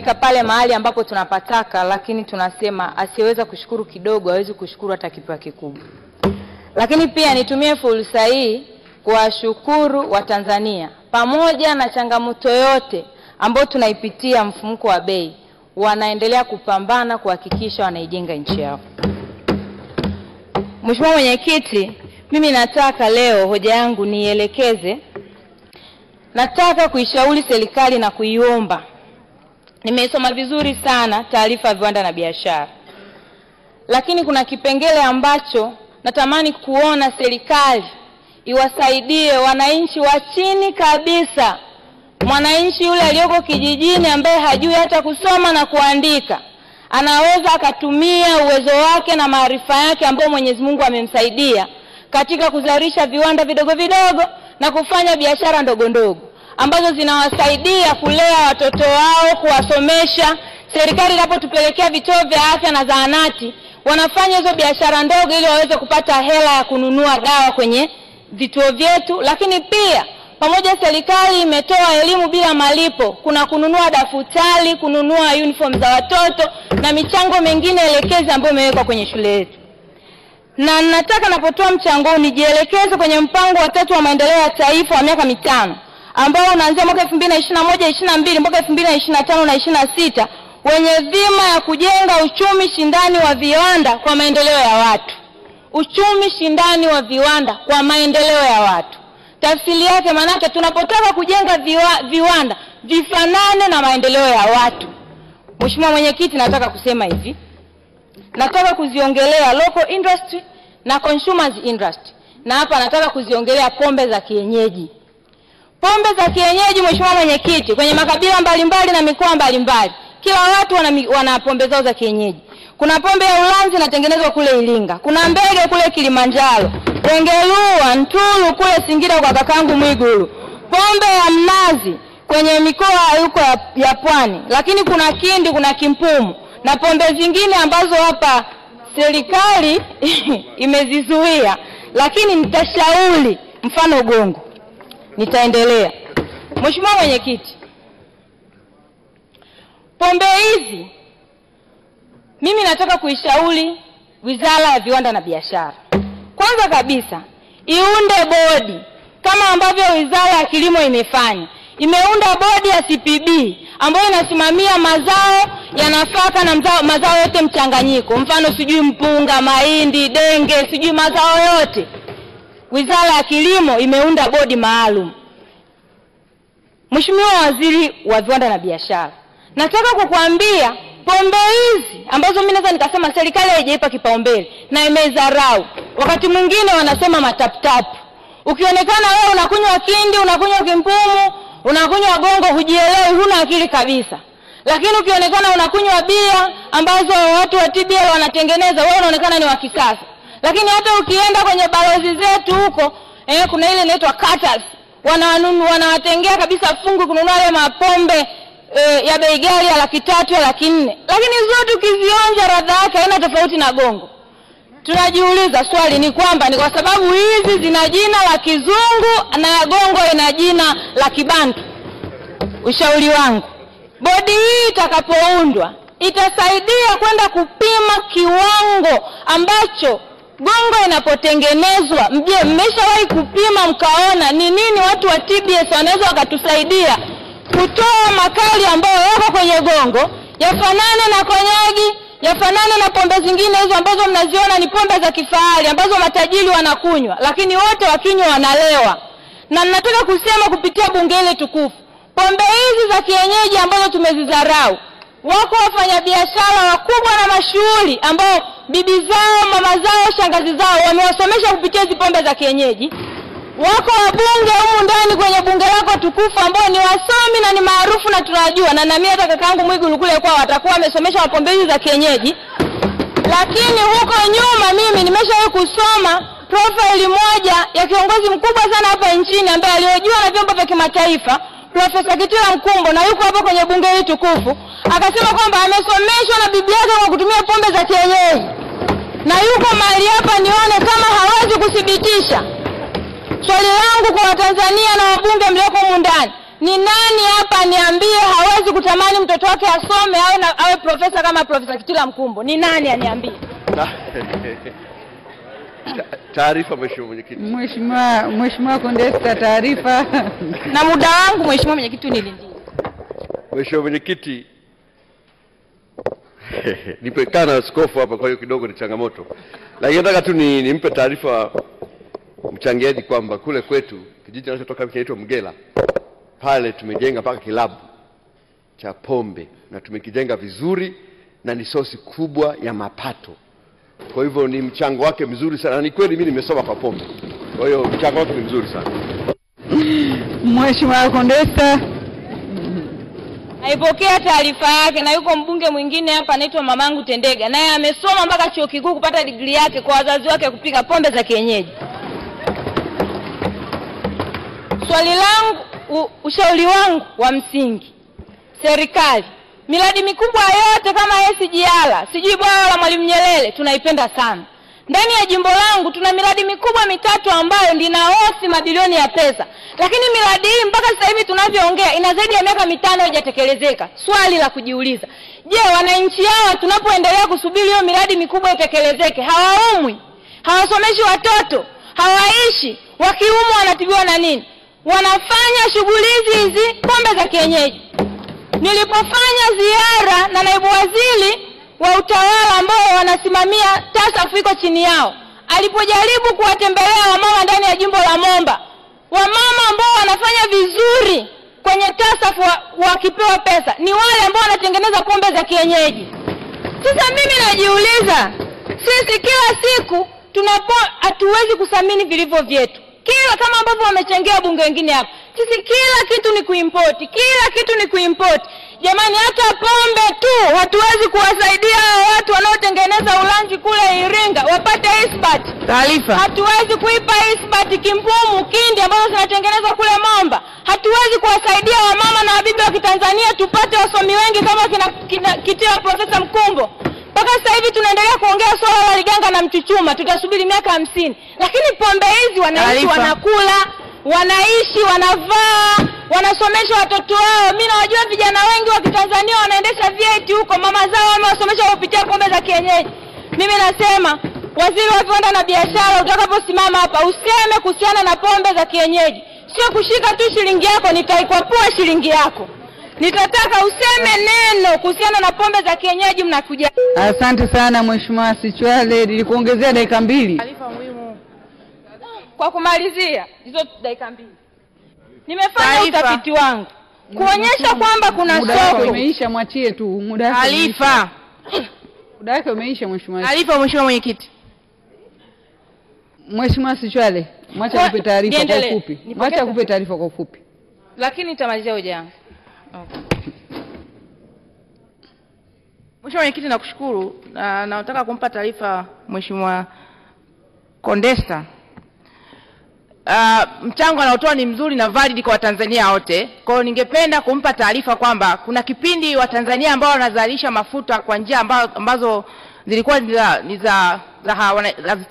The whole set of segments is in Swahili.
tunafika pale mahali ambapo tunapataka, lakini tunasema asiyeweza kushukuru kidogo hawezi kushukuru hata kipewa kikubwa. Lakini pia nitumie fursa hii kuwashukuru Watanzania pamoja na changamoto yote ambayo tunaipitia, mfumuko wa bei, wanaendelea kupambana kuhakikisha wanaijenga nchi yao. Mheshimiwa Mwenyekiti, mimi nataka leo hoja yangu nielekeze, nataka kuishauri serikali na kuiomba. Nimesoma vizuri sana taarifa ya viwanda na biashara, lakini kuna kipengele ambacho natamani kuona serikali iwasaidie wananchi wa chini kabisa, mwananchi yule aliyoko kijijini ambaye hajui hata kusoma na kuandika, anaweza akatumia uwezo wake na maarifa yake ambayo Mwenyezi Mungu amemsaidia katika kuzalisha viwanda vidogo vidogo na kufanya biashara ndogo ndogo ambazo zinawasaidia kulea watoto wao, kuwasomesha. Serikali inapotupelekea vituo vya afya na zahanati, wanafanya hizo biashara ndogo ili waweze kupata hela ya kununua dawa kwenye vituo vyetu. Lakini pia pamoja, serikali imetoa elimu bila malipo, kuna kununua daftari, kununua uniform za watoto na michango mingine elekezi ambayo imewekwa kwenye shule yetu na nataka napotoa mchango huu nijielekeze kwenye mpango wa tatu wa maendeleo ya taifa wa miaka mitano ambao unaanzia mwaka 2021 22 mpaka 2025 na 26 wenye dhima ya kujenga uchumi shindani wa viwanda kwa maendeleo ya watu. Uchumi shindani wa viwanda kwa maendeleo ya watu, tafsiri yake maanake tunapotaka kujenga viwa, viwanda vifanane na maendeleo ya watu. Mheshimiwa Mwenyekiti, nataka kusema hivi nataka kuziongelea local industry na consumers industry, na hapa nataka kuziongelea pombe za kienyeji. Pombe za kienyeji, Mheshimiwa Mwenyekiti, kwenye makabila mbalimbali na mikoa mbalimbali, kila watu wana, wana pombe zao za kienyeji. Kuna pombe ya Ulanzi inatengenezwa kule Iringa, kuna Mbege kule Kilimanjaro, Wengelua, Ntulu kule Singida kwa kakangu Mwigulu, pombe ya mnazi kwenye mikoa yuko ya, ya Pwani, lakini kuna Kindi, kuna Kimpumu. Na pombe zingine ambazo hapa serikali imezizuia, lakini nitashauri mfano gongo. Nitaendelea. Mheshimiwa Mwenyekiti, pombe hizi mimi nataka kuishauri Wizara ya Viwanda na Biashara, kwanza kabisa iunde bodi kama ambavyo Wizara ya Kilimo imefanya. Imeunda bodi ya CPB ambayo inasimamia mazao ya nafaka na mzao, mazao yote mchanganyiko, mfano sijui mpunga, mahindi, denge, sijui mazao yote. Wizara ya Kilimo imeunda bodi maalum. Mheshimiwa Waziri wa Viwanda na Biashara, nataka kukuambia pombe hizi ambazo mimi naweza nikasema serikali haijaipa kipaumbele na imezarau, wakati mwingine wanasema mataputapu. Ukionekana wewe unakunywa kindi, unakunywa kimpumu, unakunywa gongo, hujielewi, huna akili kabisa. Lakini ukionekana unakunywa bia ambazo watu wa TBL wanatengeneza, wewe unaonekana ni wa kisasa. Lakini hata ukienda kwenye balozi zetu huko eh, kuna ile inaitwa katas, wanawatengea kabisa fungu kununua yale mapombe e, ya bei ya laki tatu ya laki nne lakini zote ukizionja radha yake haina tofauti na gongo. Tunajiuliza swali ni kwamba ni kwa sababu hizi zina jina la kizungu na ya gongo ina jina la kibantu. Ushauri wangu, bodi hii itakapoundwa itasaidia kwenda kupima kiwango ambacho gongo inapotengenezwa. Mje, mmeshawahi kupima mkaona ni nini watu wa TBS wanaweza wakatusaidia kutoa makali ambayo yako kwenye gongo yafanane na konyagi, yafanane na pombe zingine hizo ambazo mnaziona ni pombe za kifahari ambazo matajiri wanakunywa, lakini wote wakinywa wanalewa. Na nataka kusema kupitia bunge hili tukufu, pombe hizi za kienyeji ambazo tumezidharau wako wafanyabiashara wakubwa na mashuhuri ambao bibi zao, mama zao, shangazi zao wamewasomesha kupitia hizi pombe za kienyeji. Wako wabunge humu ndani kwenye bunge lako tukufu ambao ni wasomi na ni maarufu na tunajua, na nami hata kakaangu Mwigulu kule kwao watakuwa wamesomesha wapombe hizi za kienyeji. Lakini huko nyuma mimi nimeshawahi kusoma profile moja ya kiongozi mkubwa sana hapa nchini ambaye aliyojua na vyombo vya kimataifa Profesa Kitila Mkumbo na yuko hapa kwenye bunge hili tukufu, akasema kwamba amesomeshwa na bibi yake kwa kutumia pombe za kienyeji, na yuko mahali hapa nione kama hawezi kuthibitisha. Swali langu kwa Watanzania na wabunge mlioko humu ndani, ni nani hapa niambie hawezi kutamani mtoto wake asome awe, na, awe profesa kama profesa kitila mkumbo ni nani aniambie Taarifa Mheshimiwa Mwenyekiti. Mheshimiwa Mheshimiwa Kondesta, taarifa. na muda wangu mheshimiwa mwenyekiti nilindi Mheshimiwa Mwenyekiti, nipekaa na askofu hapa, kwa hiyo kidogo ni changamoto, lakini nataka tu ni, nimpe taarifa mchangiaji kwamba kule kwetu kijiji anachotoka kinaitwa Mgela, pale tumejenga mpaka kilabu cha pombe na tumekijenga vizuri na ni sosi kubwa ya mapato. Kwa hivyo ni mchango wake mzuri sana, na ni kweli mimi nimesoma kwa pombe, kwa hiyo mchango wake ni mzuri sana. Mheshimiwa Kondesta, naipokea taarifa yake na yuko mbunge mwingine hapa anaitwa mamangu tendega. Naye amesoma mpaka chuo kikuu kupata digrii yake kwa wazazi wake kupika pombe za kienyeji. Swali langu ushauri wangu wa msingi serikali miradi mikubwa yote kama SGR sijui bwawa la mwalimu nyerere tunaipenda sana ndani ya jimbo langu tuna miradi mikubwa mitatu ambayo ndinaosi mabilioni ya pesa. Lakini miradi hii mpaka sasa hivi tunavyoongea ina zaidi ya miaka mitano haijatekelezeka. Swali la kujiuliza. Je wananchi hawa tunapoendelea kusubiri hiyo miradi mikubwa itekelezeke hawaumwi? Hawasomeshi watoto? Hawaishi? Wakiumwa wanatibiwa na nini? Wanafanya shughuli hizi hizi pombe za kienyeji. Nilipofanya ziara na naibu waziri wa utawala ambao wanasimamia TASAF iko chini yao. Alipojaribu kuwatembelea wamama ndani ya jimbo la momba wamama ambao wanafanya vizuri kwenye tasafu wa- wakipewa pesa ni wale ambao wanatengeneza pombe za kienyeji. Sasa mimi najiuliza sisi kila siku tunapo hatuwezi kuthamini vilivyo vyetu. Kila kama ambavyo wamechangia bunge wengine hapa sisi kila kitu ni kuimpoti kila kitu ni kuimpoti. Jamani hata pombe tu hatuwezi kuwasaidia hao watu wanaotengeneza ulanji kule iringa wapate isbat. Taarifa. hatuwezi kuipa isbat kimpumu kindi ambazo zinatengenezwa kule momba. Hatuwezi kuwasaidia wamama na wabibi wa kitanzania tupate wasomi wengi kama kina, kina kitila profesa mkumbo. Mpaka sasa hivi tunaendelea kuongea swala la liganga na mchuchuma tutasubiri miaka hamsini. Lakini pombe hizi wananchi wanakula wanaishi wanavaa wanasomesha watoto wao. Mi nawajua vijana wengi wa kitanzania wanaendesha vyeti huko. Mama zao wamewasomesha kupitia pombe za kienyeji. Mimi nasema waziri wa viwanda na biashara utakaposimama hapa useme kuhusiana na pombe za kienyeji. Sio kushika tu shilingi yako nitaikwapua shilingi yako. Nitataka useme neno kuhusiana na pombe za kienyeji mnakuja. Asante sana Mheshimiwa Sichwale, nilikuongezea dakika mbili. Kwa kumalizia hizo dakika mbili nimefanya utafiti wangu kuonyesha kwamba kuna soko umeisha, mwachie tu. Muda wake. Alifa, Muda wake umeisha Mheshimiwa. Alifa, Mheshimiwa Mwenyekiti. Mheshimiwa Sichwale, mwacha akupe taarifa kwa ufupi. Mwacha akupe taarifa kwa ufupi. lakini nitamalizia hoja yangu Okay. Mheshimiwa Mwenyekiti, nakushukuru na nataka kumpa taarifa Mheshimiwa Kondesta. Uh, mchango anaotoa ni mzuri na valid kwa Watanzania wote. Kwa hiyo ningependa kumpa taarifa kwamba kuna kipindi Watanzania ambao wanazalisha mafuta kwa njia amba- ambazo zilikuwa ni za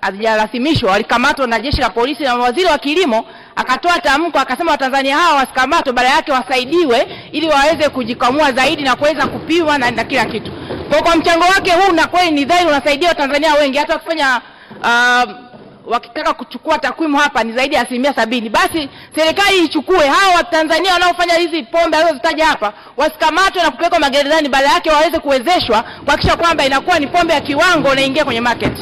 hazijarasimishwa walikamatwa na jeshi la polisi na waziri wa kilimo akatoa tamko akasema Watanzania hawa wasikamatwe, badala yake wasaidiwe ili waweze kujikamua zaidi na kuweza kupiwa na, na kila kitu. Kwa kwa mchango wake huu na kweli ni dhahiri unasaidia Watanzania wengi hata wakifanya uh, wakitaka kuchukua takwimu hapa ni zaidi ya asilimia sabini. Basi serikali ichukue hawa Watanzania wanaofanya hizi pombe alizozitaja hapa wasikamatwe na kupelekwa magerezani, badala yake waweze kuwezeshwa kuhakikisha kwamba inakuwa ni pombe ya kiwango inaingia kwenye market.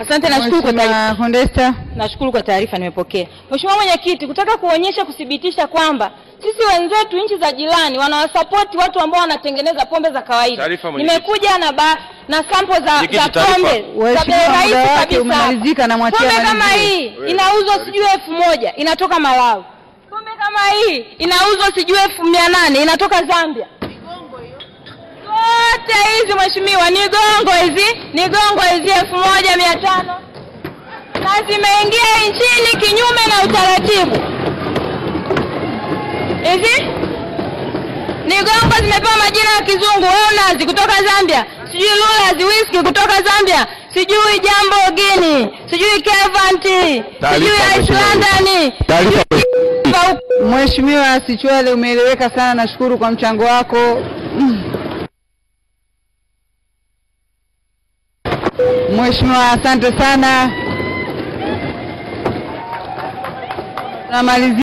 asante nashukuru kwa taarifa nashukuru kwa taarifa nimepokea mheshimiwa mwenyekiti kutaka kuonyesha kuthibitisha kwamba sisi wenzetu nchi za jirani wanawasapoti watu ambao wanatengeneza pombe za kawaida. Nimekuja na ba, na sampo za, za pombe. Za bei rahisi kabisa. pombe kama hii inauzwa sijui elfu moja inatoka malawi. Pombe kama hii inauzwa sijui elfu mia nane inatoka zambia. Zote hizi mheshimiwa ni gongo hizi ni gongo hizi elfu moja mia tano. Na zimeingia nchini kinyume na utaratibu hivi nigomba zimepewa majina ya kizungu owners kutoka Zambia, sijui Lulas whisky kutoka Zambia, sijui Jambo Gini, sijui Kevanti, sijui Icelandani. Mheshimiwa Sichwale, umeeleweka sana, nashukuru kwa mchango wako. Mheshimiwa, asante sana. Tunamalizia.